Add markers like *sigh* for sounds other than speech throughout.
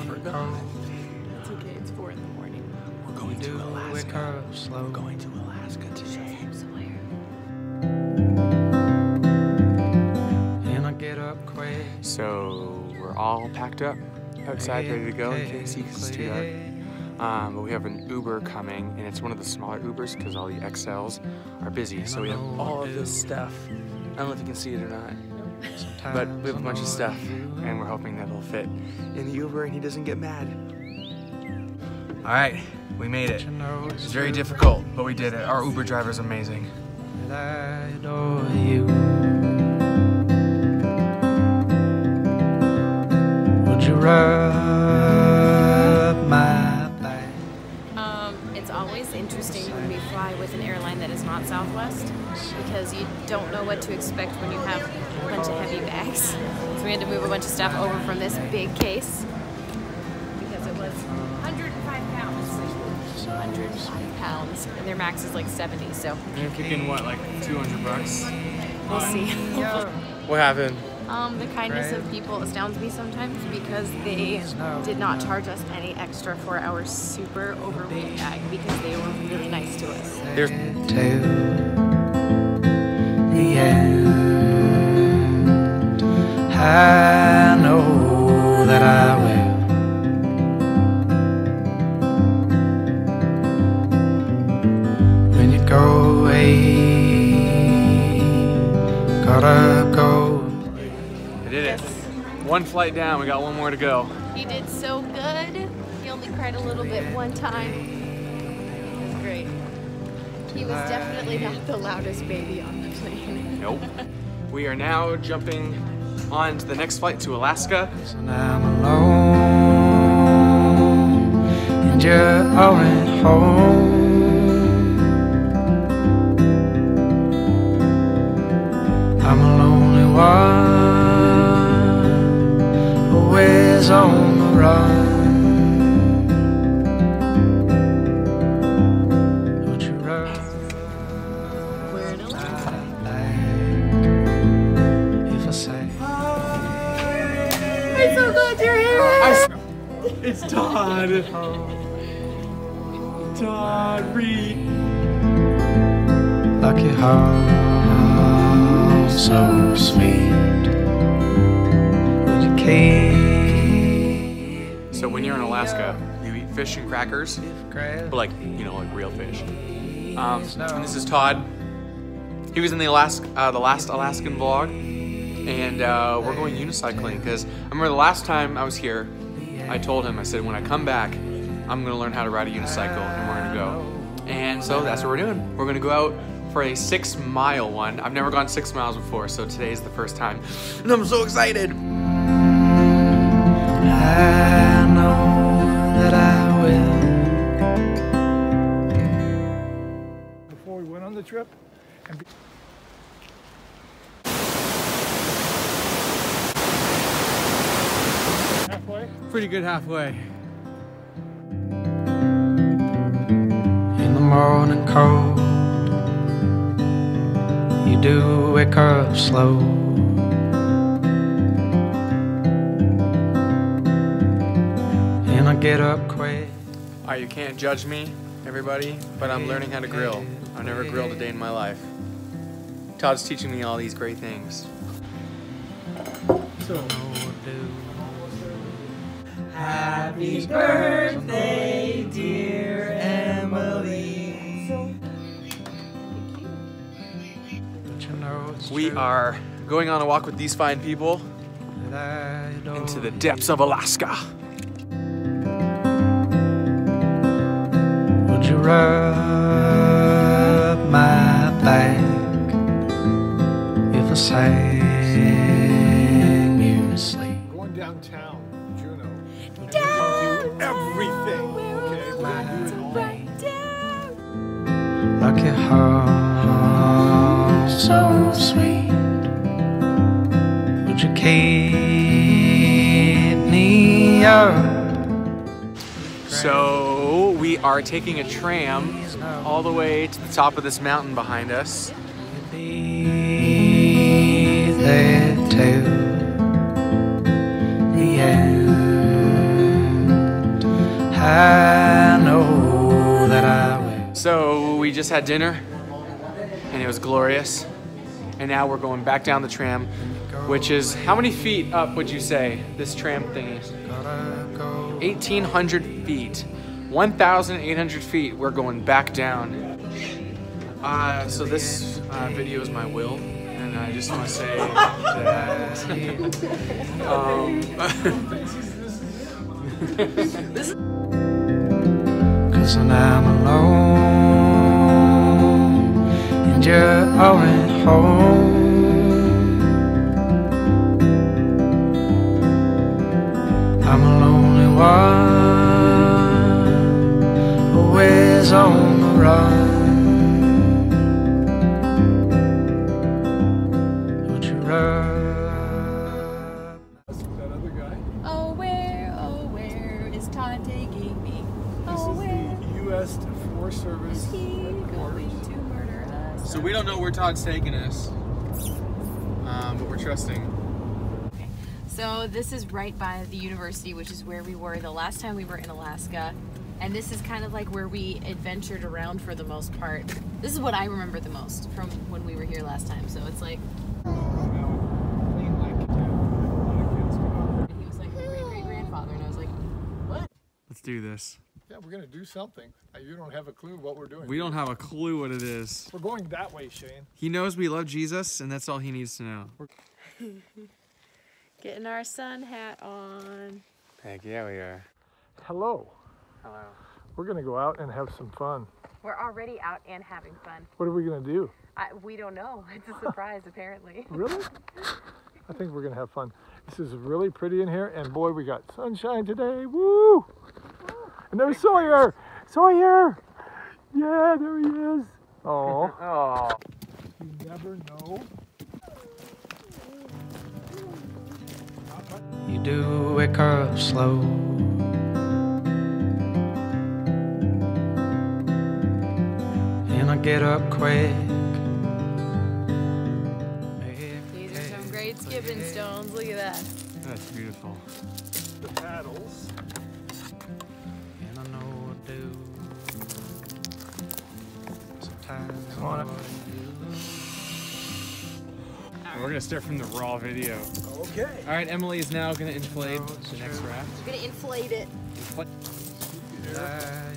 It's okay, it's four in the morning. We're going to Alaska. slow. We're going to Alaska today. And I get up quick. So we're all packed up outside, ready to go in case it's too dark. Um, but we have an Uber coming, and it's one of the smaller Ubers because all the XLs are busy. So we have all of this stuff. I don't know if you can see it or not, but we have a bunch of stuff, and we're hoping that it'll fit in the Uber and he doesn't get mad. All right, we made it. It's very difficult, but we did it. Our Uber driver's amazing. I adore you. Would you rub airline not Southwest because you don't know what to expect when you have a bunch of heavy bags. *laughs* So we had to move a bunch of stuff over from this big case because it was 105 pounds. 105 pounds, and their max is like 70. So You're kicking what, like 200 bucks? we'll see. *laughs* What happened? Um, the kindness of people astounds me sometimes because they did not charge us any extra for our super overweight bag because they were really nice to us. There's Till the end. I flight down, we got one more to go. He did so good. He only cried a little bit one time. It was great. He was definitely not the loudest baby on the plane. Nope. We are now jumping on to the next flight to Alaska. And I'm alone, and you're all at home. I'm a lonely one, always on the run. Would you run We're in Alaska. like if I say? I'm so glad you're here. It's Todd. Todd Reed. Lucky heart, so sweet. Would you keep fish and crackers, but like you know, like real fish. Um, and this is Todd. He was in the Alaska, uh, the last Alaskan vlog, and uh, we're going unicycling because I remember the last time I was here, I told him I said when I come back, I'm gonna learn how to ride a unicycle and we're gonna go. And so that's what we're doing. We're gonna go out for a six mile one. I've never gone six miles before, so today is the first time, and I'm so excited. Trip. And be- Halfway? Pretty good halfway. In the morning cold, you do wake up slow. And I get up quick. Alright, you can't judge me, everybody, but I'm learning how to grill. I've never grilled a day in my life. Todd's teaching me all these great things. So, Happy birthday, dear Emily. But you know We are going on a walk with these fine people that I adore into the depths of Alaska. Would you rub sang you to sleep? going downtown, Juneau. We're gonna do everything. Okay, we're gonna do it all. Like your heart so sweet. Would you keep me up? So we are taking a tram all the way to the top of this mountain behind us there the end. I know that I will. So we just had dinner, and it was glorious. And now we're going back down the tram, which is how many feet up would you say this tram thing is? 1,800 feet. 1,800 feet. We're going back down. Uh, so this uh, video is my will. I just want to say that. *laughs* um, *laughs* Cause when I'm alone and you're all at home, I'm a lonely one, always on the run. So we don't know where Todd's taking us, um, but we're trusting. So this is right by the university, which is where we were the last time we were in Alaska. And this is kind of like where we adventured around for the most part. This is what I remember the most from when we were here last time. So it's like, Clean like a lot of kids come out he was like great great grandfather, and I was like, what? Let's do this. There. Yeah, we're gonna do something. Uh, You don't have a clue what we're doing. We don't have a clue what it is. We're going that way, Shane. He knows we love Jesus, and that's all he needs to know. *laughs* Getting our sun hat on. Heck yeah, we are. Hello. Hello. We're gonna go out and have some fun. We're already out and having fun. What are we gonna do? I, we don't know. *laughs* It's a surprise, apparently. *laughs* Really? I think we're gonna have fun. This is really pretty in here, and boy, we got sunshine today. Woo! And there's Sawyer. Sawyer. Yeah, there he is. Oh. *laughs* Oh. You never know. You do wake up slow. And I get up quick. These are some great skipping stones. Look at that. That's beautiful. The paddles. Do. Sometimes Come on. I We're gonna start from the raw video. Okay. All right, Emily is now gonna inflate the next raft. I'm gonna inflate it. Inflate. do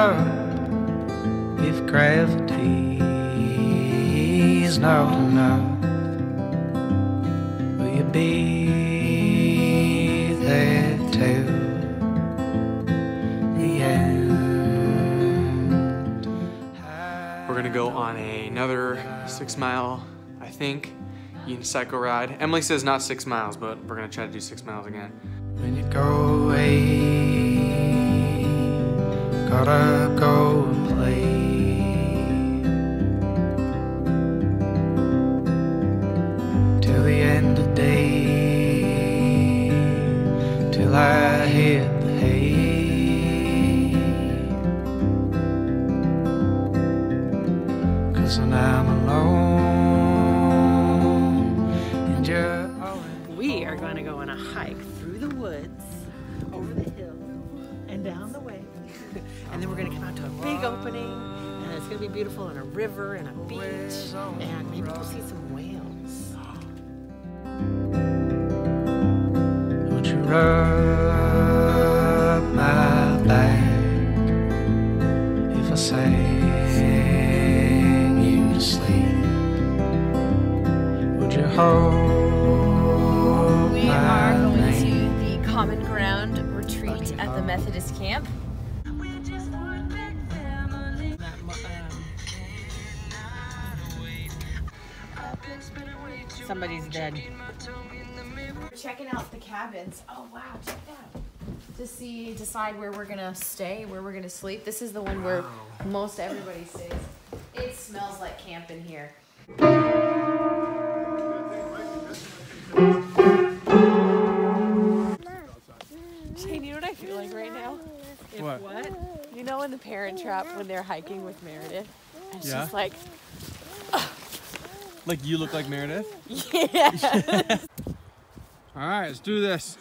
up if gravity is not enough? Will you be there till the end? We're gonna go on another six mile, I think, unicycle ride. Emily says not six miles, but we're gonna try to do six miles again. When you go away, gotta go and play. Till the end of day, till I hit beautiful, and a river, and a beach, and maybe we'll see some whales. Would you rub my back if I sang you to sleep? Would you hold We are going to the Common Ground retreat at the Methodist camp. Somebody's dead. We're checking out the cabins. Oh wow, check that to see, decide where we're gonna stay, where we're gonna sleep. This is the one where most everybody stays. It smells like camp in here. Shane, you know what I feel like right now? If What? What? You know in the Parent Trap when they're hiking with Meredith, and Yeah. she's like, Like you look like Meredith? yeah. *laughs* All right, let's do this.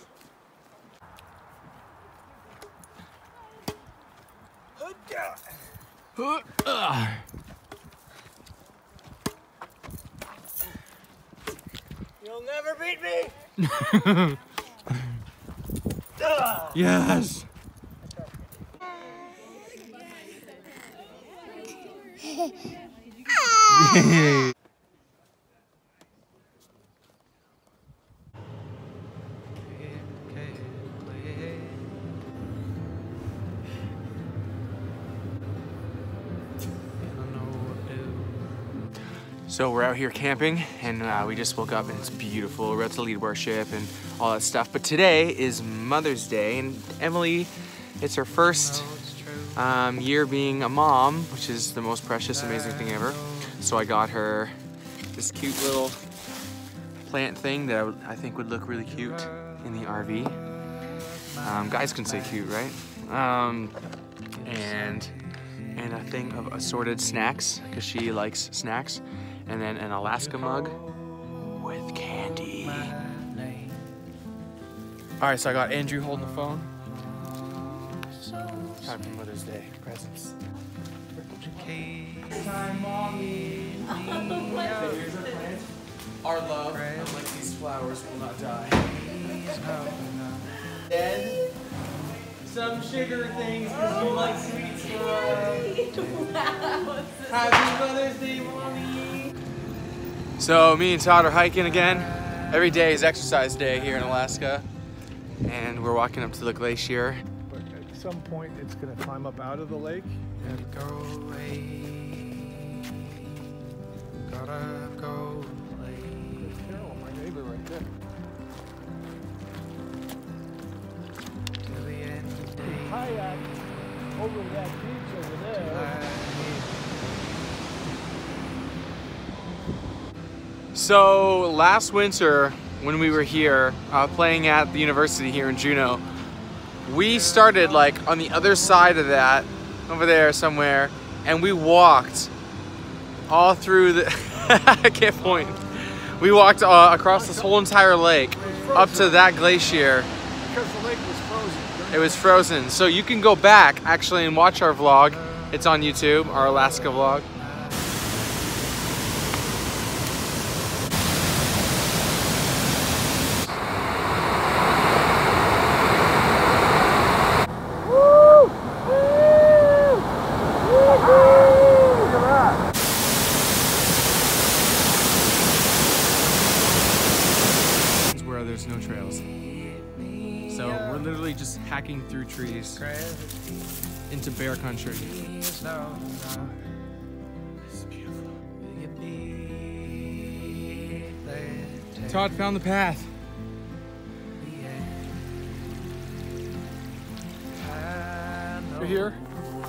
You'll never beat me. *laughs* Yes. *laughs* So we're out here camping and uh, we just woke up and it's beautiful. We're about to lead worship and all that stuff. But today is Mother's Day and Emily, it's her first um, year being a mom, which is the most precious, amazing thing ever. So I got her this cute little plant thing that I, I think would look really cute in the RV. Um, guys can say cute, right? Um, and and a thing of assorted snacks because she likes snacks, and then an Alaska mug with candy. All right, so I got Andrew holding the phone. Time for Mother's Day presents. Time, mommy. Our love, unlike these flowers, will not die. Then some sugar things because you like sweet stuff. *laughs* Happy Mother's Day, mommy. So me and Todd are hiking again. Every day is exercise day here in Alaska, and we're walking up to the glacier. But at some point, it's going to climb up out of the lake. Gotta go away. Gotta go away. Carol, my neighbor right there. Till the end of the day. Kayak over that beach over there. So last winter, when we were here uh, playing at the university here in Juneau, we started like on the other side of that, over there somewhere, and we walked all through the. *laughs* I can't point. We walked uh, across this whole entire lake up to that glacier. Because the lake was frozen. It was frozen. So you can go back actually and watch our vlog. It's on YouTube, our Alaska vlog. Trees into bear country. It's no, no. Uh, it's beautiful. You need that Todd found the path. I know Right here,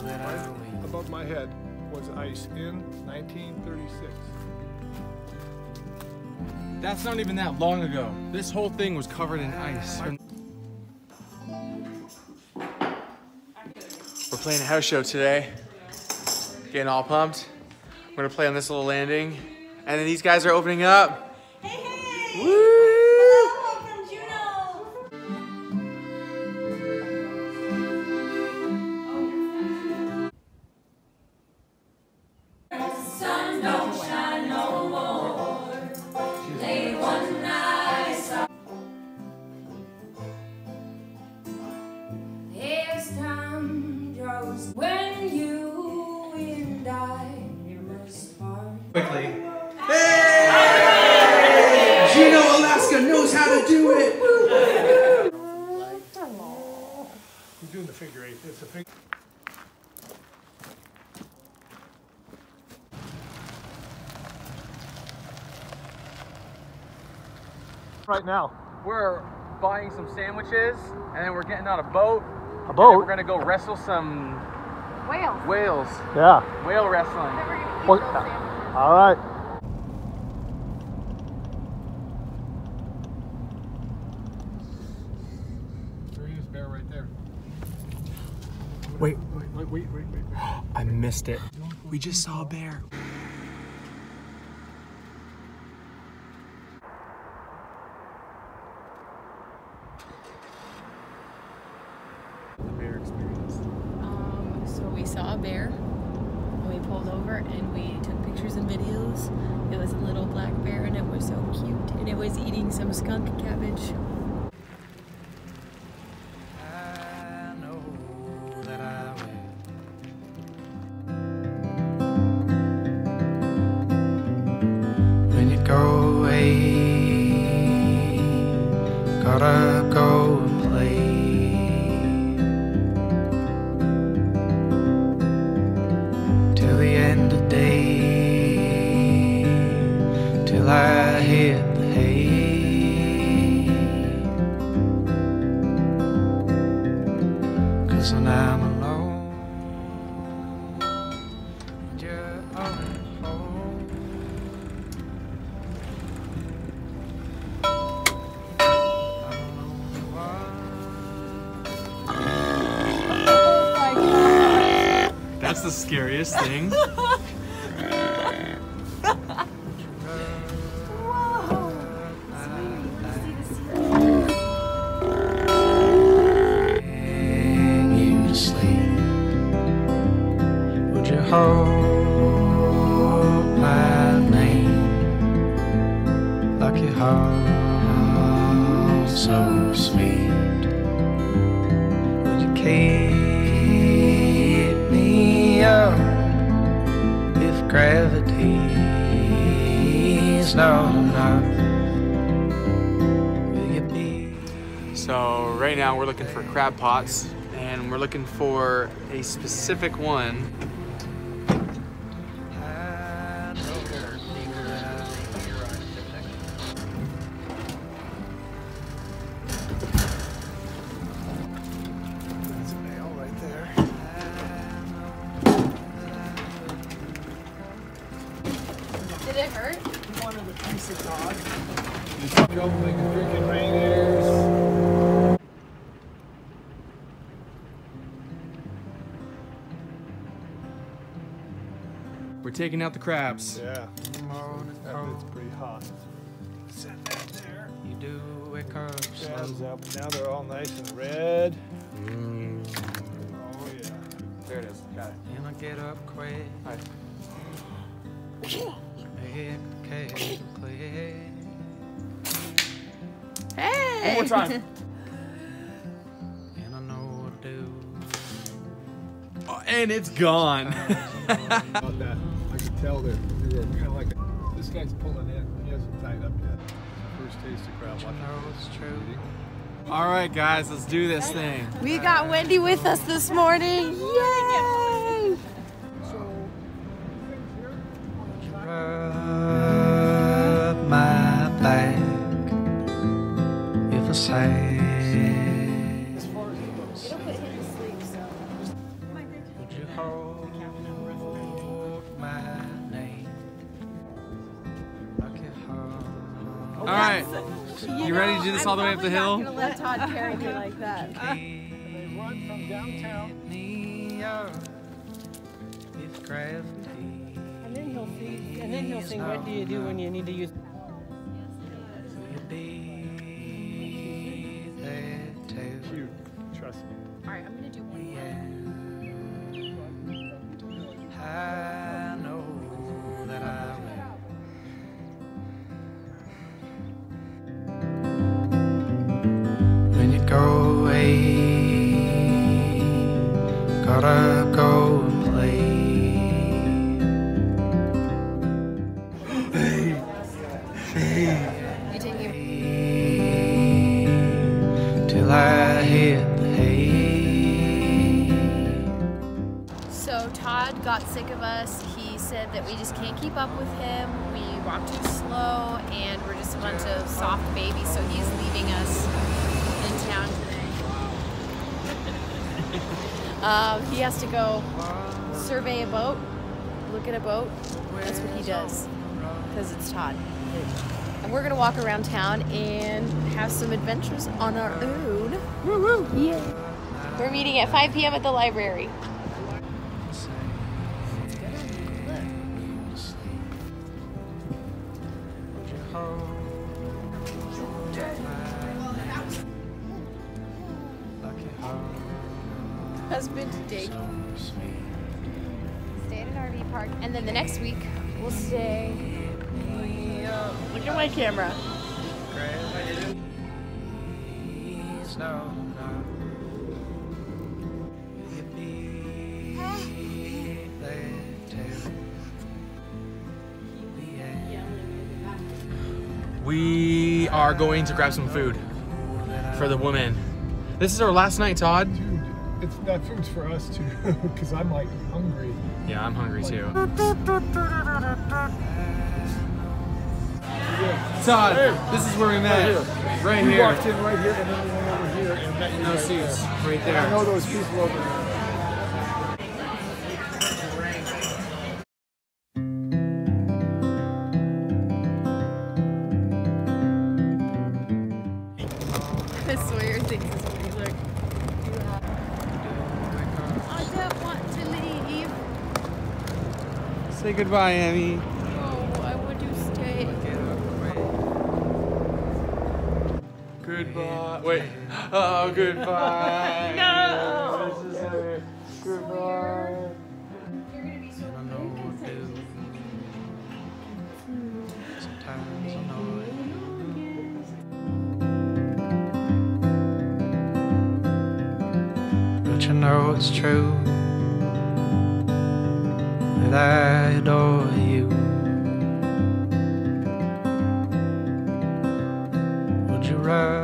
that I will above my head, was ice in 1936. That's not even that long ago. This whole thing was covered in ice. Playing a house show today. Getting all pumped. We're gonna play on this little landing. And then these guys are opening up. Hey, hey! Figure eight. It's a figure. Right now. We're buying some sandwiches, and then we're getting on a boat. A and boat? we're gonna go wrestle some Whales. whales. Yeah. Whale wrestling. Well, all right. There he is, bear right there. Wait, Wait, wait, wait, wait, wait. I missed it. We just saw a bear. Name hold so sweet? Would you keep me up if gravity's not enough? So right now we're looking for crab pots, and we're looking for a specific one. We're taking out the crabs. Yeah. That bit's pretty hot. Set that there. You do it up Jams up. Now they're all nice and red. Mm. Oh yeah. There it is. Got it. And I get up quick. Hi. Make the cake. Hey! One more time. *laughs* And I know what to do. Oh, and it's gone. *laughs* tell that we were kind of like this guy's pulling in. He hasn't tied up yet. First taste of crab. But you know it's true. All right, guys, let's do this thing. We got Wendy with us this morning. Yay! All right, you ready to do this all the way up the hill? I'm not gonna let Todd carry me like that. *laughs* They from downtown. me up if gravity And then he'll sing. And then he'll sing. What do you do when you need to use? with him. We walk too slow, and we're just a bunch of soft babies. So he's leaving us in town today. *laughs* um, he has to go survey a boat, look at a boat. That's what he does because it's Todd. And we're gonna walk around town and have some adventures on our own. Woo hoo! Yeah. We're meeting at 5 p.m. at the library. And then the next week we'll stay. Look at my camera. We are going to grab some food for the women. This is our last night, Todd. It's that food's for us too, *laughs* because I'm like hungry. Yeah, I'm hungry too. Todd, this is where we met. Right here. we here. walked in right here, and then we went over here and met you No right seats. there. Right I know those people over there. Goodbye, Emmy. Oh, I want to stay. Goodbye. Wait. Oh, goodbye. No. This is Emmy. Goodbye. But you know it's true I adore you. Would you rather?